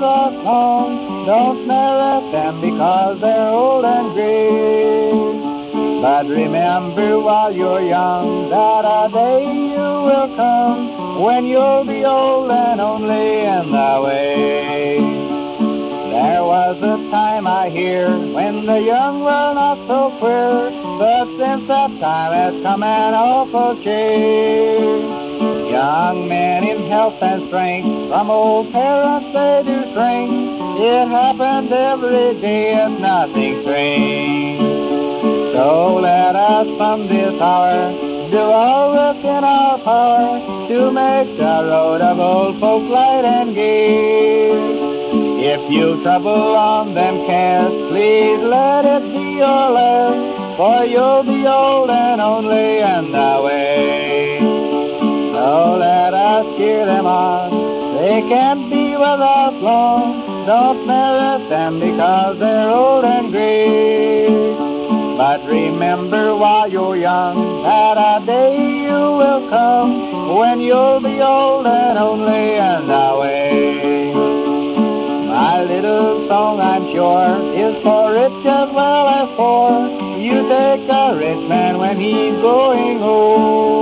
don't snare at them because they're old and gray. But remember while you're young that a day you will come when you'll be old and only in the way. There was a time I hear when the young were not so queer, but since that time has come an awful change. Young men in health and strength, from old parents they do shrink. It happens every day, it's nothing strange. So let us from this hour do all within our power to make the road of old folk light and gay. If you trouble on them cast, please let it be your last, for you'll be old and only in the they can't be with us long, don't merit them because they're old and gray. But remember while you're young that a day you will come when you'll be old and only and away. My little song, I'm sure, is for rich as well as poor. You take a rich man when he's going home.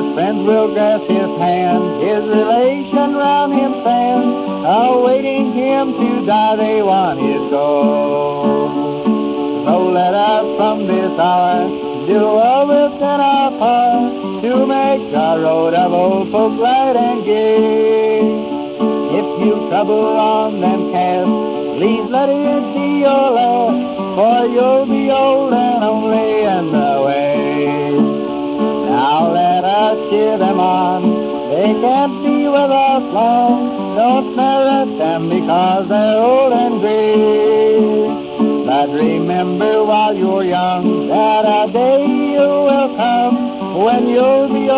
His friends will grasp his hand, his relation round him stand, awaiting him to die, they want his gold. So let us from this hour do all within our power to make the road of old folk light and gay. If you trouble on them cast, please let it be your last, for you'll be old and only in cheer them on, they can't be with us long, don't merit them because they're old and gray. But remember while you're young that a day you will come when you'll be